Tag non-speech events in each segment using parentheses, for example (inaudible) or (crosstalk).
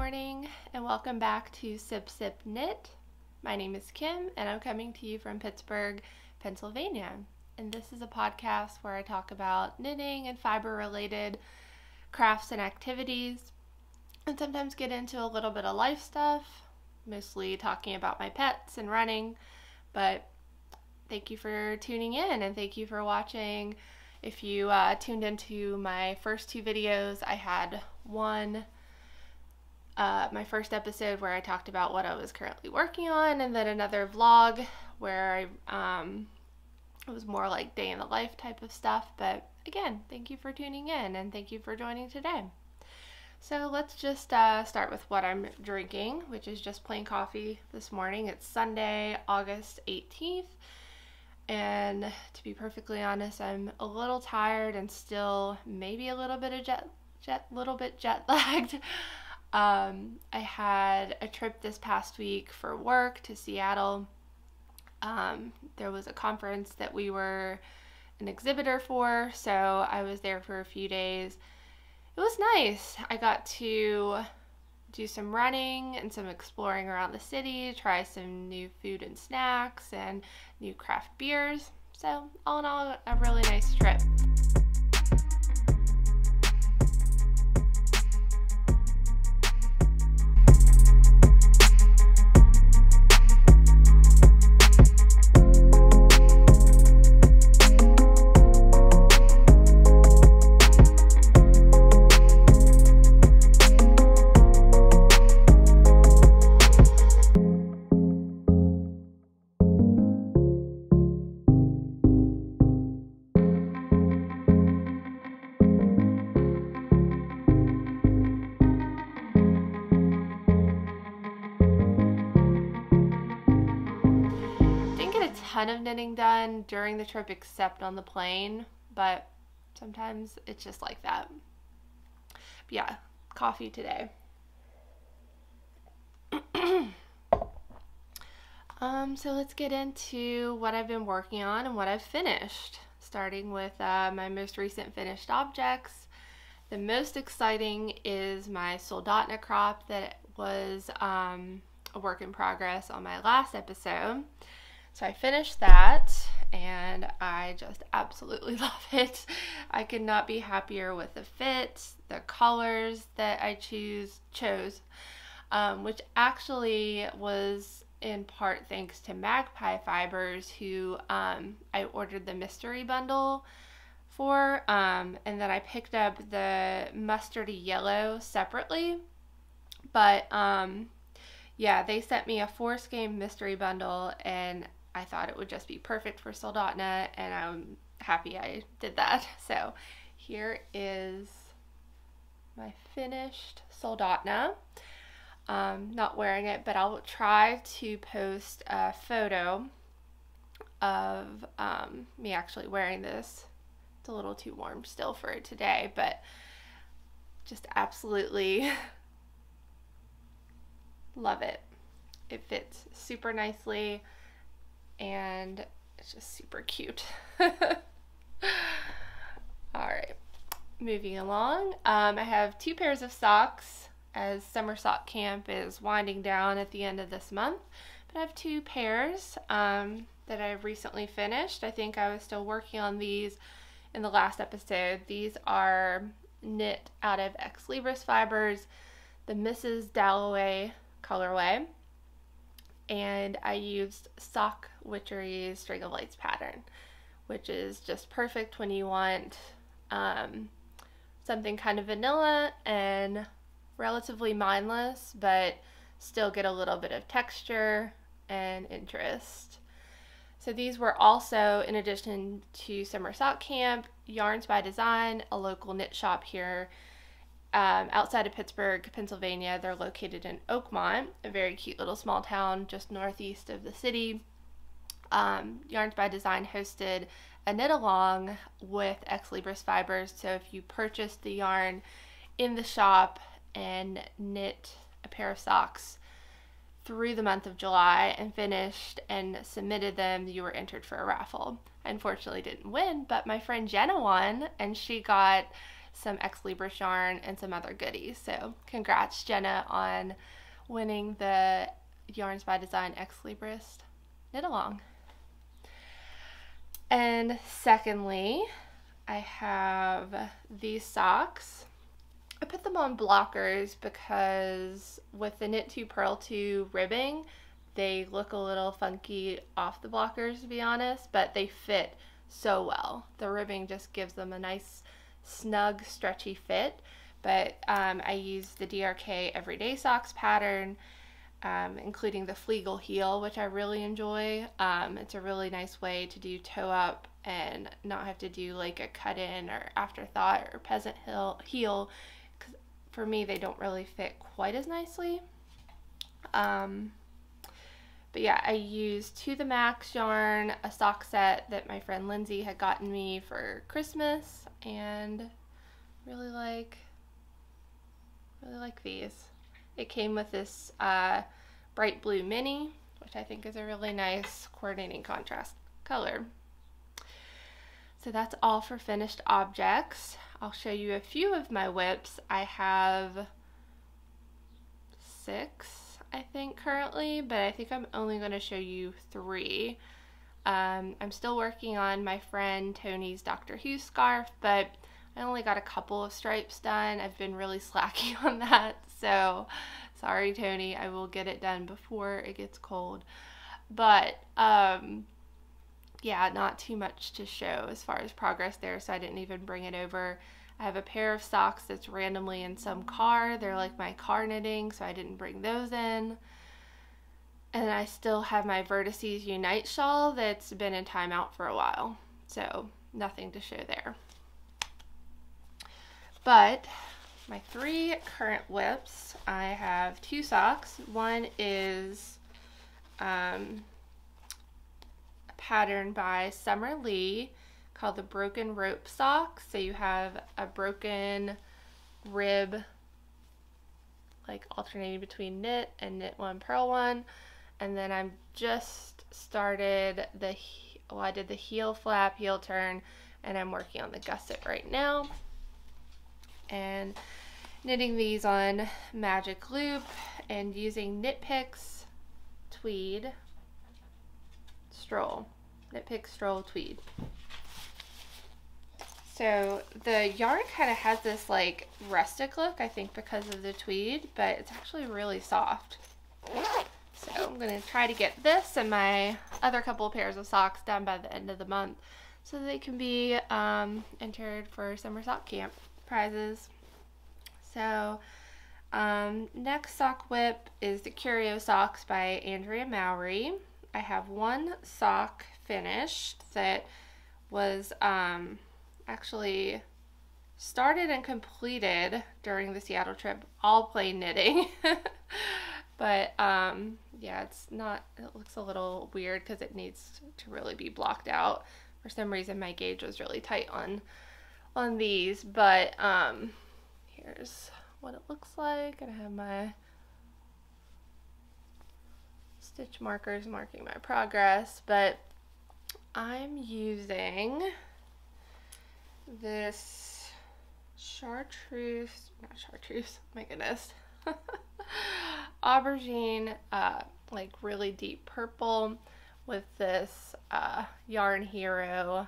morning and welcome back to Sip Sip Knit. My name is Kim and I'm coming to you from Pittsburgh, Pennsylvania. And this is a podcast where I talk about knitting and fiber related crafts and activities and sometimes get into a little bit of life stuff, mostly talking about my pets and running. But thank you for tuning in and thank you for watching. If you uh, tuned into my first two videos, I had one uh, my first episode where I talked about what I was currently working on, and then another vlog where I um, it was more like day in the life type of stuff. But again, thank you for tuning in and thank you for joining today. So let's just uh, start with what I'm drinking, which is just plain coffee this morning. It's Sunday, August 18th. And to be perfectly honest, I'm a little tired and still maybe a little bit of jet, jet, little bit jet lagged. (laughs) Um, I had a trip this past week for work to Seattle. Um, there was a conference that we were an exhibitor for, so I was there for a few days. It was nice. I got to do some running and some exploring around the city, try some new food and snacks and new craft beers. So, all in all, a really nice trip. Knitting done during the trip except on the plane, but sometimes it's just like that. But yeah, coffee today. (clears throat) um, so let's get into what I've been working on and what I've finished, starting with uh, my most recent finished objects. The most exciting is my Soldotna crop that was um, a work in progress on my last episode. So I finished that and I just absolutely (laughs) love it. I could not be happier with the fit, the colors that I choose chose, um, which actually was in part thanks to Magpie Fibers, who um, I ordered the mystery bundle for, um, and then I picked up the mustardy yellow separately. But um, yeah, they sent me a four skein mystery bundle, and I thought it would just be perfect for Soldotna, and I'm happy I did that. (laughs) So here is my finished Soldotna. Um, not wearing it, but I'll try to post a photo of um, me actually wearing this. It's a little too warm still for today, but just absolutely (laughs) love it. It fits super nicely and it's just super cute. (laughs) All right, moving along. Um, I have two pairs of socks as summer sock camp is winding down at the end of this month. But I have two pairs um, that I've recently finished. I think I was still working on these in the last episode. These are knit out of Ex Libris fibers, the Mrs. Dalloway colorway and I used Sock Witchery's String of Lights pattern, which is just perfect when you want um, something kind of vanilla and relatively mindless, but still get a little bit of texture and interest. So these were also, in addition to Summer Sock Camp, Yarns by Design, a local knit shop here um, outside of Pittsburgh, Pennsylvania. They're located in Oakmont, a very cute little small town just northeast of the city. Um, Yarns by Design hosted a knit along with Ex Libris Fibers. So if you purchased the yarn in the shop and knit a pair of socks through the month of July and finished and submitted them, you were entered for a raffle. I unfortunately didn't win, but my friend Jenna won and she got some Ex Libris yarn, and some other goodies. So, congrats, Jenna, on winning the Yarns by Design Ex Libris knit along. And secondly, I have these socks. I put them on blockers because with the Knit 2 Purl 2 ribbing, they look a little funky off the blockers to be honest, but they fit so well. The ribbing just gives them a nice snug stretchy fit. But um, I use the DRK Everyday Socks pattern, um, including the Fleegle heel, which I really enjoy. Um, it's a really nice way to do toe up and not have to do like a cut in or afterthought or peasant heel. heel Cause for me, they don't really fit quite as nicely. Um, but yeah, I used To The Max yarn, a sock set that my friend Lindsay had gotten me for Christmas, and really like, really like these. It came with this uh, bright blue mini, which I think is a really nice coordinating contrast color. So that's all for finished objects. I'll show you a few of my WIPs. I have six I think, currently, but I think I'm only going to show you three. Um, I'm still working on my friend Tony's Doctor Who scarf, but I only got a couple of stripes done. I've been really (laughs) slacking on that, so sorry, Tony. I will get it done before it gets cold. But, um, yeah, not too much to show as far as progress there, so I didn't even bring it over. I have a pair of socks that's randomly in some car. They're like my car knitting, so I didn't bring those in. And I still have my Vertices Unite shawl that's been in timeout for a while. So nothing to show there. But my three current WIPs, I have two socks. One is um, a pattern by Summer Lee called the broken rope sock. So you have a broken rib, like alternating between knit and knit one, purl one. And then I'm just started the, well, I did the heel flap, heel turn, and I'm working on the gusset right now. And knitting these on magic loop and using Knit Picks tweed stroll. Knit Picks stroll tweed. So the yarn kind of has this like rustic look, I think because of the tweed, but it's actually really soft. So I'm going to try to get this and my other couple of pairs of socks done by the end of the month so they can be um, entered for summer sock camp prizes. So um, next sock WIP is the Curio Socks by Andrea Mowry. I have one sock finished that was um, actually started and completed during the Seattle trip all plain knitting. (laughs) but um, yeah, it's not, it looks a little weird because it needs to really be blocked out. For some reason, my gauge was really tight on on these, but um, here's what it looks like. And I have my stitch markers marking my progress, but I'm using this chartreuse, not chartreuse, (laughs) my goodness, (laughs) aubergine, uh, like really deep purple with this uh, Yarn Hero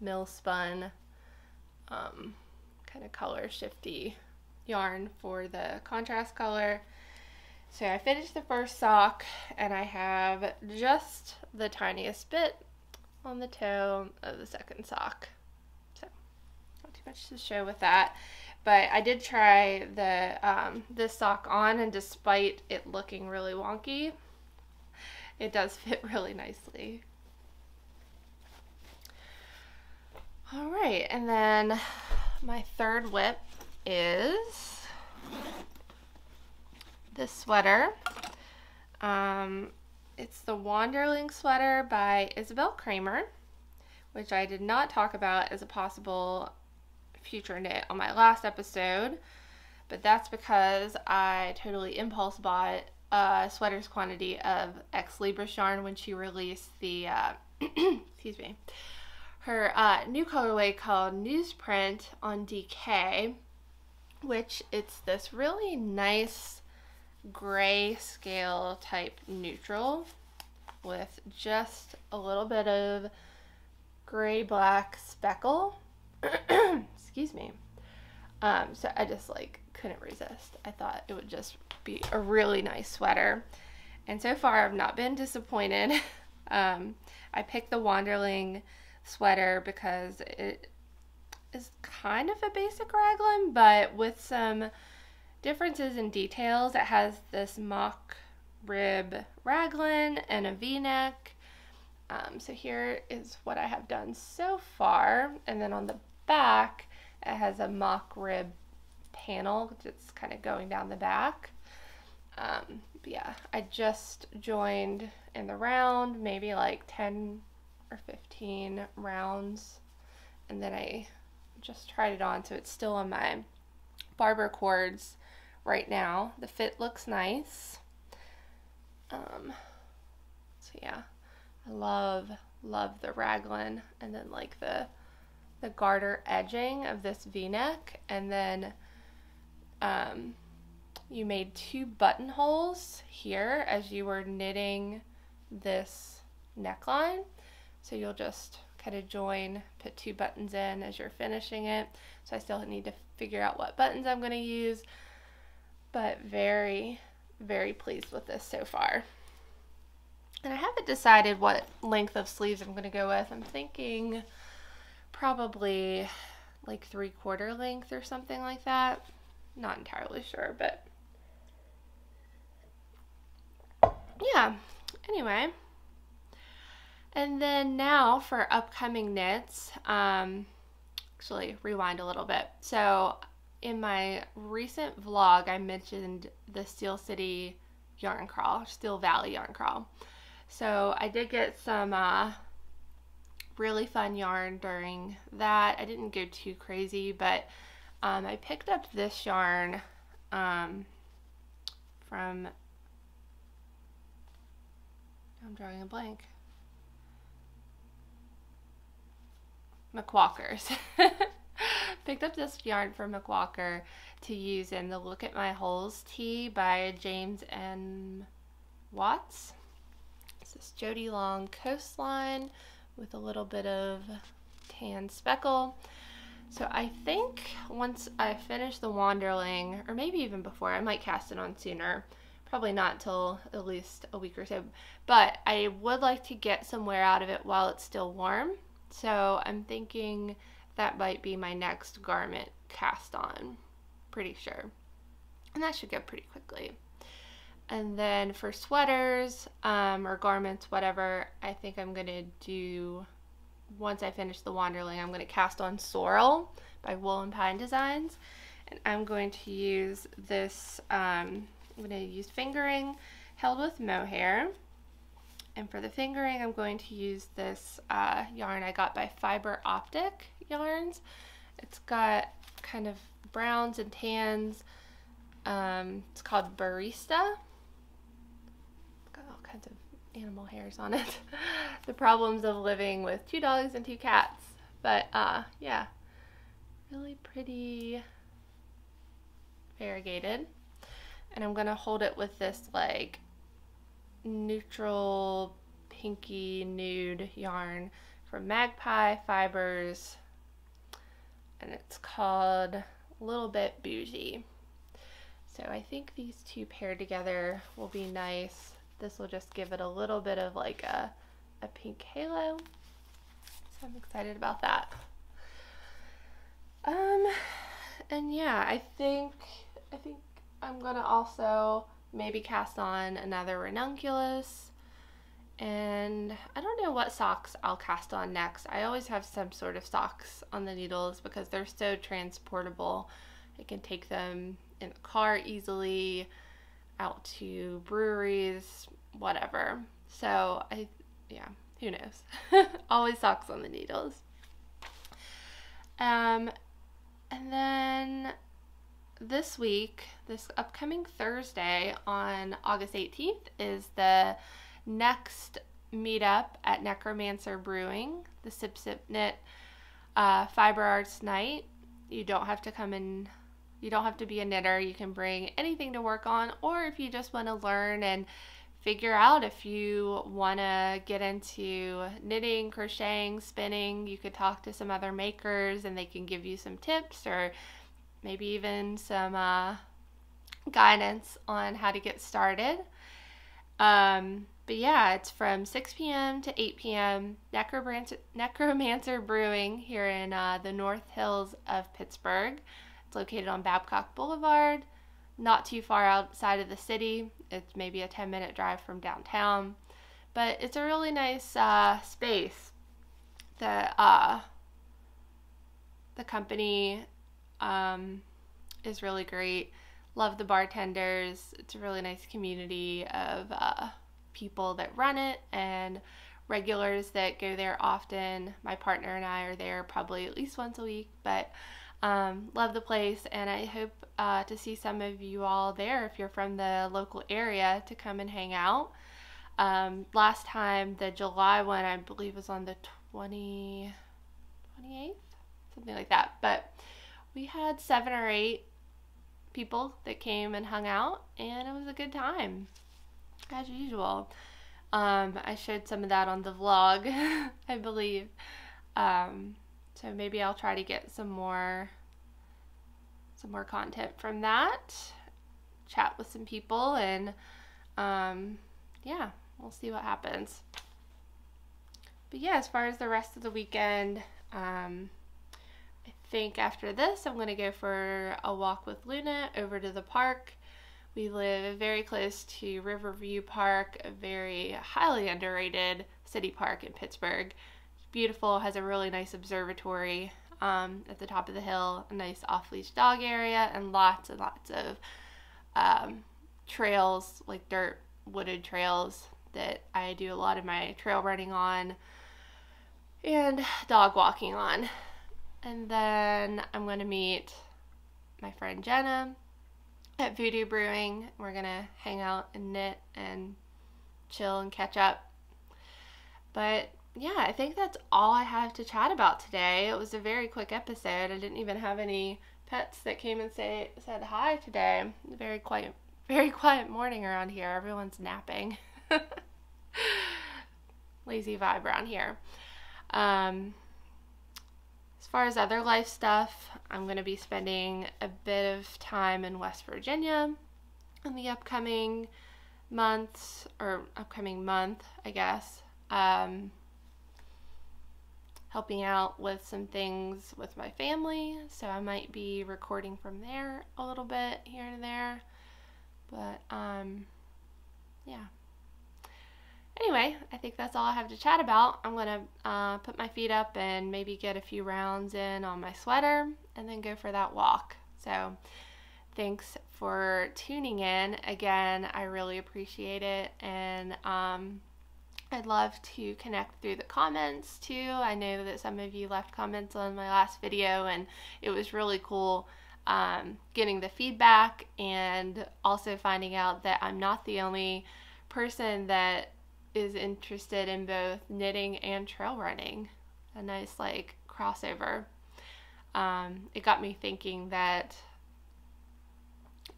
mill spun um, kind of color shifty yarn for the contrast color. So I finished the first sock and I have just the tiniest bit on the toe of the second sock So not too much to show with that. But I did try the um, this sock on, and despite it looking really wonky, it does (laughs) fit really nicely. All right, and then my third WIP is this sweater. Um, it's the Wanderling sweater by Isabell Kraemer, which I did not talk about as a possible future knit on my last episode, but that's because I totally impulse bought a sweater's quantity of Ex Libris yarn when she released the, uh, (clears throat) excuse me, her uh, new colorway called Newsprint on DK, which it's this really nice gray scale type neutral with just a little bit of gray black speckle. (clears throat) Excuse me. Um, so I just like couldn't resist. I thought it would just be a really nice sweater. And so far I've not been disappointed. (laughs) um, I picked the Wanderling sweater because it is kind of a basic raglan, but with some differences in details. It has this mock rib raglan and a v-neck. Um, so here is what I have done so far. And then on the back, it has a mock rib panel that's kind of going down the back. Um, yeah, I just joined in the round, maybe like 10 or 15 rounds. And then I just tried it on, so it's still on my barber cords right now. The fit looks nice. Um, so yeah, I love, love the raglan and then like the, the garter edging of this v-neck and then um, you made two buttonholes here as you were knitting this neckline. So you'll just kind of join, put two buttons in as you're finishing it. So I still need to figure out what buttons I'm going to use, but very, very pleased with this so far. And I haven't decided what length of sleeves I'm going to go with. I'm thinking probably like three quarter length or something like that. Not entirely sure, but yeah. Anyway, and then now for upcoming knits, um, actually rewind a little bit. So in my recent vlog, I mentioned the Steel City yarn crawl, Steel Valley yarn crawl. So I did get some uh, really fun yarn during that. I didn't go too crazy, but um, I picked up this yarn um, from, I'm drawing a blank. McWalkers. (laughs) Picked up this yarn from McWalker to use in the Look at My Holes tee by James M. Watts. This is Jodi Long coastline with a little bit of tan speckle. So I think once I finish the Wanderling, or maybe even before, I might cast it on sooner. Probably not till at least a week or so. But I would like to get some wear out of it while it's still warm. So I'm thinking that might be my next garment cast on. Pretty sure. And that should go pretty quickly. And then for sweaters um, or garments, whatever, I think I'm going to do, once I finish the Wanderling, I'm going to cast on Sorrel by Wool and Pine Designs. And I'm going to use this, um, I'm going to use fingering held with mohair. And for the fingering, I'm going to use this uh, yarn I got by Fiber Optic Yarns. It's got kind of browns and tans. Um, it's called Barista. Kinds of animal hairs on it. (laughs) the problems of living with two dogs and two cats. But uh, yeah, really pretty variegated. And I'm going to hold it with this like neutral pinky nude yarn from Magpie Fibers and it's called Little Bit Bougie. So I think these two paired together will be nice. This will just give it a little bit of like a, a pink halo. So I'm excited about that. Um, and yeah, I think, I think I'm gonna also maybe cast on another ranunculus. And I don't know what socks I'll cast on next. I always have some sort of socks on the needles because they're so transportable. I can take them in the car easily, out to breweries, whatever. So I, yeah, who knows? (laughs) always socks on the needles. Um, and then this week, this upcoming Thursday on August 18th, is the next meetup at Necromancer Brewing, the Sip Sip Knit uh, Fiber Arts Night. You don't have to come in, you don't have to be a knitter. You can bring anything to work on, or if you just want to learn and figure out if you want to get into knitting, crocheting, spinning, you could talk to some other makers and they can give you some tips or maybe even some uh, guidance on how to get started. Um, but yeah, it's from 6 p.m. to 8 p.m. Necromancer, Necromancer Brewing here in uh, the North Hills of Pittsburgh. It's located on Babcock Boulevard, not too far outside of the city. It's maybe a 10 minute drive from downtown. But it's a really nice uh, space. The, uh, the company um, is really great. Love the bartenders. It's a really nice community of uh, people that run it and regulars that go there often. My partner and I are there probably at least once a week, but um, love the place and I hope uh, to see some of you all there if you're from the local area to come and hang out. Um, last time, the July one, I believe, was on the 20, 28th, something like that. But we had seven or eight people that came and hung out, and it was a good time as usual. Um, I showed some of that on the vlog, (laughs) I believe. Um, so maybe I'll try to get some more some more content from that. Chat with some people and um, yeah, we'll see what happens. But yeah, as far as the rest of the weekend, um, I think after this I'm going to go for a walk with Luna over to the park we live very close to Riverview Park, a very highly underrated city park in Pittsburgh. Beautiful, has a really nice observatory um, at the top of the hill, a nice off leash dog area, and lots and lots of um, trails, like dirt wooded trails that I do a lot of my trail running on and dog walking on. And then I'm going to meet my friend Jenna at Voodoo Brewing. We're gonna hang out and knit and chill and catch up. But yeah, I think that's all I have to chat about today. It was a very quick episode. I didn't even have any pets that came and say said hi today. Very quiet, (laughs) very quiet morning around here. Everyone's napping. (laughs) Lazy vibe around here. Um, as far as other life stuff, I'm going to be spending a bit of time in West Virginia in the upcoming months, or upcoming month, I guess. Um, helping out with some things with my family, so I might be recording from there a little bit here and there. But, um, yeah anyway, I think that's all I have to chat about. I'm going to uh, put my feet up and maybe get a few rounds in on my sweater and then go for that walk. So, thanks for tuning in. Again, I really appreciate it. And um, I'd love to connect through the comments too. I know that some of you left comments on my last video, and it was really cool. Um, getting the feedback and also finding out that I'm not the only person that is interested in both knitting and trail running. A nice like crossover. Um, it got me thinking that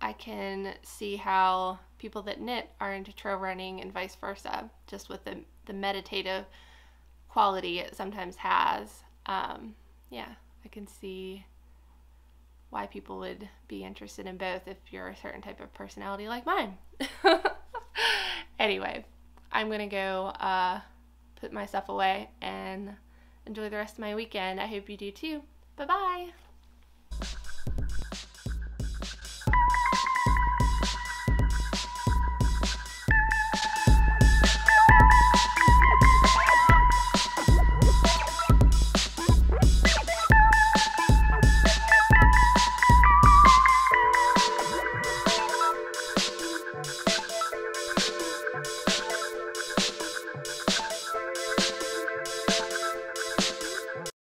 I can see how people that knit are into trail running and vice versa, just with the, the meditative quality it sometimes has. Um, yeah, I can see why people would be interested in both if you're a certain type of personality like mine. (laughs) anyway, I'm to go uh, put my stuff away and enjoy the rest of my weekend. I hope you do too. Bye bye.